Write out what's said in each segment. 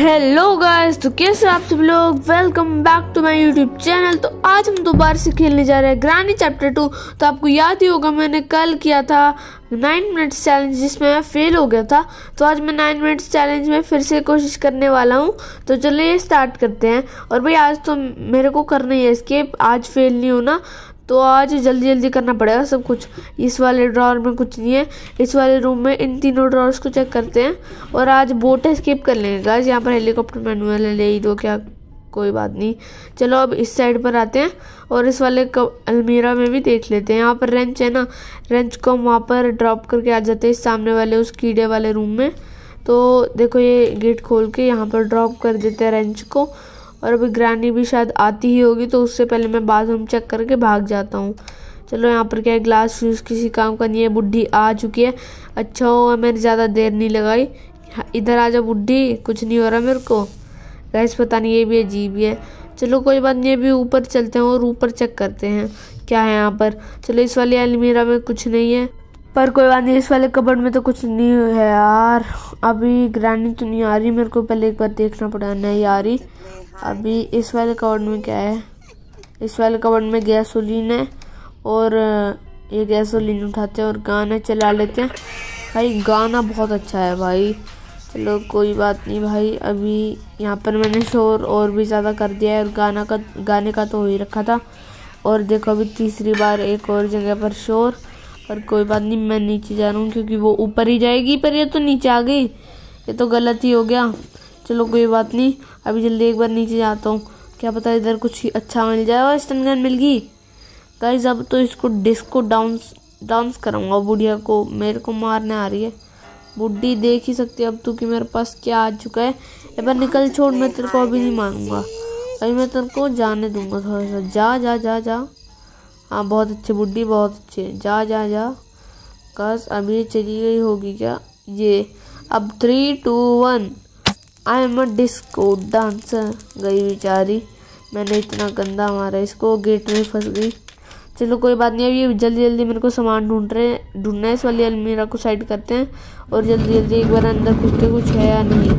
Hello guys तो कैसे आप सब लोग? Welcome back to my YouTube channel तो आज हम दोबारा से खेलने जा रहे हैं ग्रानी चैप्टर टू तो आपको याद ही होगा, मैंने कल किया था नाइन मिनट्स चैलेंज जिसमें मैं फेल हो गया था। तो आज मैं नाइन मिनट्स चैलेंज में फिर से कोशिश करने वाला हूँ। तो चलिए स्टार्ट करते हैं। और भाई, आज तो मेरे को करना ही है। इसके आज फेल नहीं होना। तो आज जल्दी जल्दी करना पड़ेगा सब कुछ। इस वाले ड्रॉर में कुछ नहीं है। इस वाले रूम में इन तीनों ड्रॉर्स को चेक करते हैं। और आज बोट स्किप कर लेंगे। गाइस यहाँ पर हेलीकॉप्टर मैनुअल है, ले ही दो, क्या कोई बात नहीं। चलो अब इस साइड पर आते हैं और इस वाले अलमीरा में भी देख लेते हैं। यहाँ पर रेंच है ना। रेंच को हम वहाँ पर ड्रॉप करके आ जाते हैं सामने वाले, उस कीड़े वाले रूम में। तो देखो ये गेट खोल के यहाँ पर ड्रॉप कर देते हैं रेंच को। और अभी ग्रानी भी शायद आती ही होगी तो उससे पहले मैं बाथरूम चेक करके भाग जाता हूँ। चलो, यहाँ पर क्या है? ग्लास फ्यूज किसी काम का नहीं है बुढ़ी आ चुकी है। अच्छा हो मैंने ज़्यादा देर नहीं लगाई। इधर आ जा बुढ़ी कुछ नहीं हो रहा मेरे को। गैस पता नहीं, ये भी अजीब है चलो, कोई बात नहीं, अभी ऊपर चलते हैं और ऊपर चेक करते हैं, क्या है यहाँ पर। चलो, इस वाली अलमीरा में कुछ नहीं है। पर कोई बात नहीं, इस वाले कबर्ड में तो कुछ नहीं है यार। अभी ग्रानी तो नहीं आ रही, मेरे को पहले एक बार देखना पड़ा नहीं आ रही। अभी इस वाले कवर्ड में क्या है? इस वाले कवर्ड में गैसोलीन है और ये गैसोलीन उठाते हैं और गाना चला लेते हैं। भाई, गाना बहुत अच्छा है भाई। चलो, कोई बात नहीं भाई। अभी यहाँ पर मैंने शोर और भी ज़्यादा कर दिया है और गाना का, गाने का तो हो ही रखा था। और देखो, अभी तीसरी बार एक और जगह पर शोर। और कोई बात नहीं, मैं नीचे जा रहा हूँ क्योंकि वो ऊपर ही जाएगी, पर ये तो नीचे आ गई। ये तो गलत ही हो गया। चलो कोई बात नहीं, अभी जल्दी एक बार नीचे जाता हूँ। क्या पता इधर कुछ अच्छा मिल जाए और स्टन गन मिल गई। गाइज़ अब तो इसको डिस्को डांस डांस कराऊँगा बुढ़िया को, मेरे को मारने आ रही है। बुढ़ी देख ही सकती है अब तू कि मेरे पास क्या आ चुका है। एक बार निकल छोड़, मैं तेरे को अभी नहीं मारूँगा। अभी मैं तेरे को जाने दूँगा थोड़ा सा। जा जा जा जा। हाँ बहुत अच्छे बुढ़ी, बहुत अच्छे। जा जा जा। कस अभी चली गई होगी क्या? ये। अब three two one I am a disco dancer गई बेचारी। मैंने इतना गंदा मारा इसको गेट में फंस गई। चलो, कोई बात नहीं अभी जल्दी जल्दी मेरे को सामान ढूंढ रहे हैं। ढूंढना है इस वाली अलमीरा को साइड करते हैं। और जल्दी जल्दी एक बार अंदर कुछ तो कुछ है या नहीं?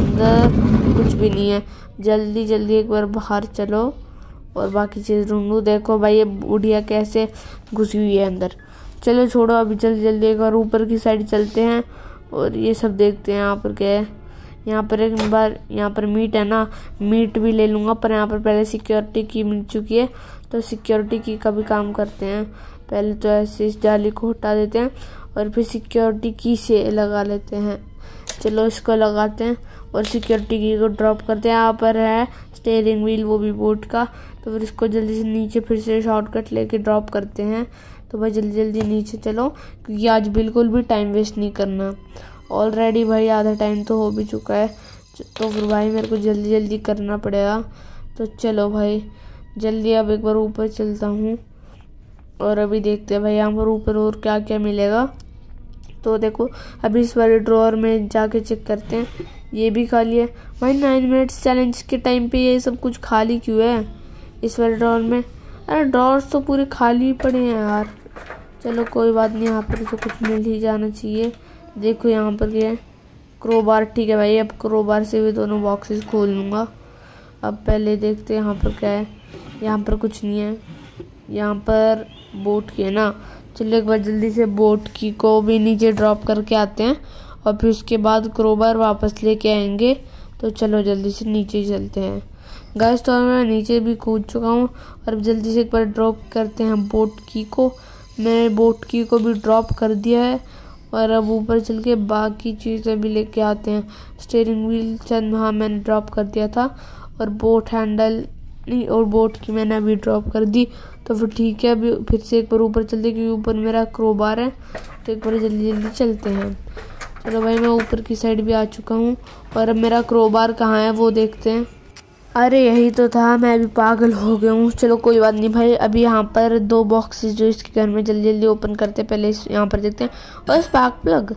अंदर कुछ भी नहीं है। जल्दी जल्दी एक बार बाहर चलो। और बाकी चीज़ ढूंढूँ देखो भाई, ये बुढ़िया कैसे घुसी हुई है अंदर। चलो छोड़ो, अभी जल्दी जल्दी, एक बार ऊपर की साइड चलते हैं और ये सब देखते हैं यहाँ पर क्या है। यहाँ पर एक बार, यहाँ पर मीट है ना, मीट भी ले लूँगा, पर यहाँ पर पहले सिक्योरिटी की मिल चुकी है तो सिक्योरिटी की का भी काम करते हैं। पहले तो ऐसे इस जाली को हटा देते हैं और फिर सिक्योरिटी की से लगा लेते हैं। चलो इसको लगाते हैं और सिक्योरिटी की को ड्रॉप करते हैं। यहाँ पर है स्टेयरिंग व्हील वो भी बोट का। तो फिर इसको जल्दी से नीचे फिर से शॉर्टकट लेके ड्रॉप करते हैं। तो भाई जल्दी जल्दी नीचे चलो, क्योंकि आज बिल्कुल भी टाइम वेस्ट नहीं करना। ऑलरेडी भाई आधा टाइम तो हो भी चुका है। तो फिर भाई मेरे को जल्दी जल्दी करना पड़ेगा। तो चलो भाई, जल्दी अब एक बार ऊपर चलता हूँ। और अभी देखते हैं भाई यहाँ पर ऊपर और क्या क्या मिलेगा। तो देखो अभी इस वाले ड्रॉर में जाके चेक करते हैं। ये भी खाली है। भाई नाइन मिनट्स चैलेंज के टाइम पे ये सब कुछ खाली क्यों है? इस वाले ड्रॉर में। अरे ड्रॉर्स तो पूरे खाली पड़े हैं यार। चलो, कोई बात नहीं, यहाँ पर तो कुछ मिल ही जाना चाहिए। देखो, यहाँ पर क्या है क्रोबार ठीक है भाई, अब क्रोबार से भी दोनों बॉक्सेस खोल लूँगा। अब पहले देखते हैं यहाँ पर क्या है। यहाँ पर कुछ नहीं है। यहाँ पर बोट की ना। चलिए एक बार जल्दी से बोट की को भी नीचे ड्रॉप करके आते हैं और फिर उसके बाद क्रोबर वापस लेके आएँगे। तो चलो जल्दी से नीचे चलते हैं। गैस तो मैं नीचे भी कूद चुका हूँ और जल्दी से एक बार ड्रॉप करते हैं बोट की को। मैंने बोट की को भी ड्रॉप कर दिया है और अब ऊपर चल के बाकी चीज़ें भी लेके आते हैं। स्टेयरिंग व्हील चंद हाँ मैंने ड्रॉप कर दिया था और बोट हैंडल नहीं और बोट की मैंने अभी ड्रॉप कर दी। तो फिर ठीक है, अभी फिर से एक बार ऊपर चलते क्योंकि ऊपर मेरा क्रोबार है तो एक बार जल्दी जल्दी चलते हैं। चलो भाई, मैं ऊपर की साइड भी आ चुका हूँ। और अब मेरा क्रोबार कहाँ है, वो देखते हैं। अरे, यही तो था, मैं अभी पागल हो गया हूँ। चलो, कोई बात नहीं भाई, अभी यहाँ पर दो बॉक्सेस जो इसके घर में जल्दी जल्दी ओपन करते पहले यहाँ पर देखते हैं। और स्पार्क प्लग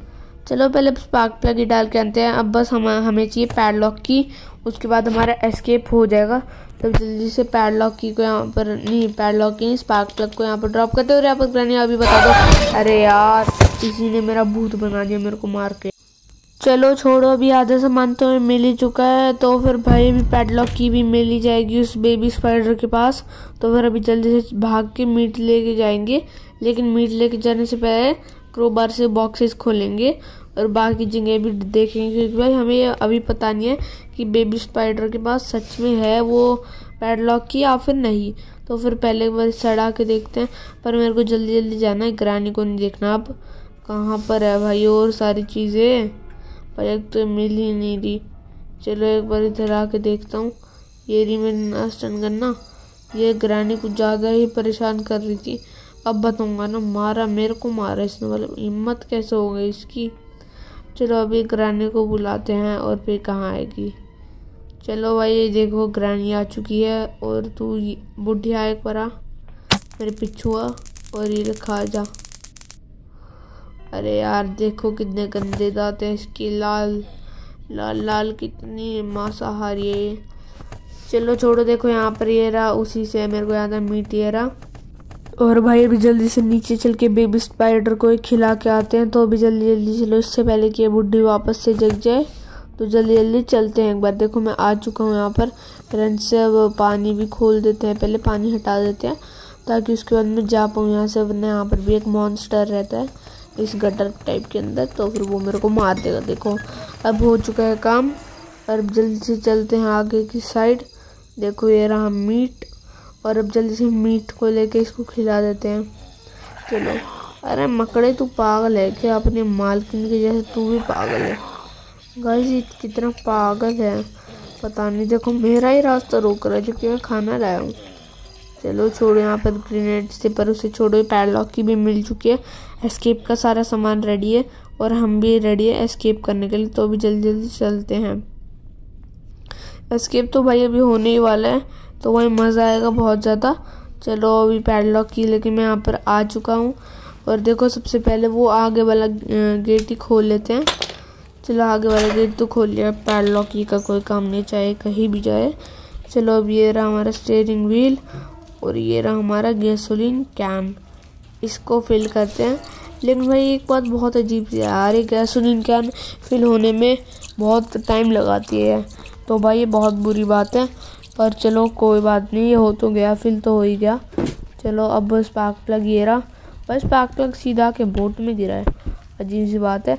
चलो पहले स्पार्क प्लग ही डाल के आते हैं। अब बस हम, हमें चाहिए पैडलॉक की। उसके बाद हमारा एस्केप हो जाएगा। तो जल्दी से पैडलॉक की को यहाँ पर, नहीं पैडलॉक की स्पार्क प्लग को यहाँ पर ड्रॉप करते और यहाँ पर ग्रानी अभी बता दो। अरे यार, किसी ने मेरा भूत बना दिया मेरे को मार के। चलो छोड़ो, अभी आधा सामान तो मिल ही चुका है। तो फिर भाई, अभी पैडलॉक की भी मिल ही जाएगी उस बेबी स्पाइडर के पास। तो फिर अभी जल्दी से भाग के मीट लेके जाएँगे। लेकिन मीट लेके जाने से पहले क्रोबार से बॉक्सेस खोलेंगे और बाकी जगह भी देखेंगे, क्योंकि भाई हमें अभी पता नहीं है कि बेबी स्पाइडर के पास सच में है वो पैडलॉक की या फिर नहीं। तो फिर पहले एक बार सड़ा के देखते हैं, पर मेरे को जल्दी जल्दी जाना है, ग्रानी को नहीं देखना। अब कहाँ पर है भाई और सारी चीज़ें? पर एक तो मिल ही नहीं रही। चलो एक बार इधर आके देखता हूँ। ये रही मेरी नास्टन करना। ये ग्रानी कुछ ज़्यादा ही परेशान कर रही थी। अब बताऊँगा ना, मारा मेरे को मारा इसने मतलब हिम्मत कैसे हो गई इसकी? चलो अभी ग्रानी को बुलाते हैं और फिर कहाँ आएगी? चलो भाई, ये देखो ग्रानी आ चुकी है और तू बुढ़िया एक बार मेरे पिछुआ और ये खा जा। अरे यार, देखो कितने गंदे दांत हैं इसकी, लाल लाल लाल कितनी मांसाहारी है चलो छोड़ो, देखो यहाँ पर ये रहा, उसी से मेरे को याद है मीट ये रहा और भाई अभी जल्दी से नीचे चल के बेबी स्पाइडर को खिला के आते हैं तो अभी जल्दी जल्दी चलो, इससे पहले कि बुढ़ी वापस से जग जाए तो जल्दी जल्दी चलते हैं एक बार। देखो, मैं आ चुका हूँ यहाँ पर। फ्रेंड से अब पानी भी खोल देते हैं, पहले पानी हटा देते हैं, ताकि उसके बाद मैं जा पाऊँ यहाँ से, वरना यहाँ पर भी एक मॉन्स्टर रहता है, इस गटर टाइप के अंदर तो फिर वो मेरे को मार देगा। देखो, अब हो चुका है काम, और जल्दी से चलते हैं आगे की साइड देखो, ये रहा मीट और अब जल्दी से मीट को लेके इसको खिला देते हैं। चलो। अरे मकड़े, तू पागल है क्या? अपने मालकिन के जैसे तू भी पागल है। गाइस कितना पागल है। पता नहीं, देखो, मेरा ही रास्ता रोक रहा है जबकि मैं खाना लाया हूँ। चलो, छोड़ो यहाँ पर ग्रेनेड से, पर उसे छोड़ो। पैडलॉक की भी मिल चुकी है। एस्केप का सारा सामान रेडी है, और हम भी रेडी है एस्केप करने के लिए तो अभी जल्दी जल्दी चलते हैं। एस्केप तो भाई अभी होने ही वाला है। तो वही मज़ा आएगा बहुत ज़्यादा। चलो अभी पैडलॉक की, लेकिन मैं यहाँ पर आ चुका हूँ। और देखो, सबसे पहले वो आगे वाला गेट ही खोल लेते हैं। चलो, आगे वाला गेट तो खोल लिया। पैडलॉक की का कोई काम नहीं, चाहे कहीं भी जाए। चलो, अब ये रहा हमारा स्टेयरिंग व्हील और ये रहा हमारा गैसोलीन कैन इसको फिल करते हैं। लेकिन भाई, एक बात बहुत अजीब सी यार, ये गैसोलीन कैन फिल होने में बहुत टाइम लगाती है। तो भाई, ये बहुत बुरी बात है। पर चलो कोई बात नहीं ये हो तो गया फिल तो हो ही गया। चलो अब बस पार्क प्लग ये रहा। बस पार्क प्लग सीधा के बोट में गिरा है। अजीब सी बात है।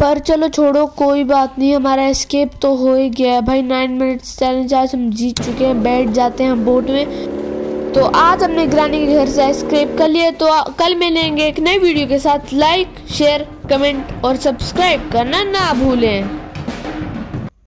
पर चलो छोड़ो, कोई बात नहीं, हमारा एस्केप तो हो ही गया है। भाई नाइन मिनट्स चैलेंज आज हम जीत चुके हैं। बैठ जाते हैं हम बोट में। तो आज हमने ग्रानी के घर से एस्केप कर लिया तो कल मिलेंगे एक नई वीडियो के साथ। लाइक शेयर कमेंट और सब्सक्राइब करना ना भूलें।